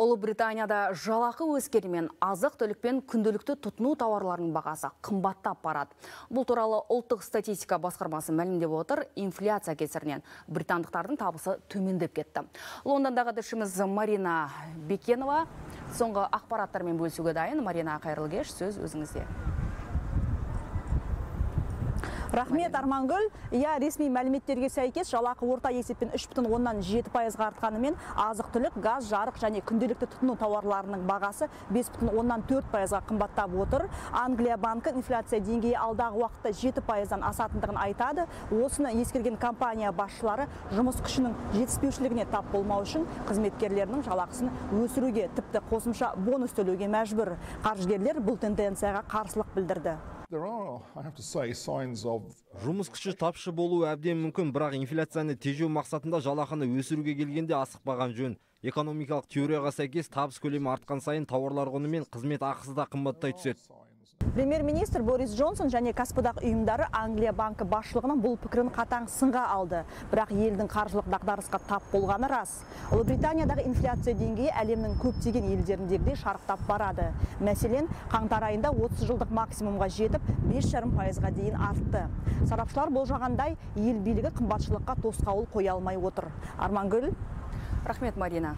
Ұлыбританияда жалақы өскенімен азық түлік пен күнделікті тұтыну тауарларының бағасы қымбаттап барады. Бұл туралы ұлттық статистика басқармасы мәлімдеп отыр, инфляция кесірінен британдықтардың табысы төмендеп кетті. Лондондағы тілшіміз Марина Бекенова соңғы ақпараттармен бөлісуге дайын. Марина, қайырлы кеш, сөз өзіңізде. Рахмет Армангүл. Иә, ресми мәліметтерге сәйкес жалақы орта есеппен 3,7 пайызға артқанымен азық түлік, газ, жарық және күнделікті тұтыну тауарларының бағасы 5,4 пайызға қымбаттап отыр. Англия банкі инфляция деңгейі алдағы уақытта 7 пайыздан асатындығын айтады. Осыны ескерген компания басшылары жұмыс күшінің жетіспеушілігіне тап болмау үшін қызметкерлерінің жалақысын өсіруге, тіпті қосымша бонус төлеуге мәжбүр. Қаржыгерлер бұл тенденцияға қарсылық білдірді. Жұмыс күші тапшы болуы әбден мүмкін бірақ инфляцияны тежеу мақсатында жалақыны өсіруге келгенде асықпаған жөн. Экономикалық теорияға сәйкес табыс көлемі артқан сайын тауарлар құны мен қызмет ақысы да қымбаттай түседі. Премьер-министр Борис Джонсон және кәсіподақ ұйымдары Англия банкі басшылығының бұл пікірін қатаң сынға алды. Бірақ елдің қаржылық дағдарысқа тап болғаны рас. Ұлыбританиядағы инфляция деңгейі әлемнің көптеген елдеріндегідей шарықтап барады. Мәселен, қаңтар айында 30 жылдық максимумға жетіп, 5,5 пайызға дейін артты. Сарапшылар болжағандай, ел билігі қымбатшылыққа тосқауыл қоя алмай отыр. Армангүл Рахмет, Марина.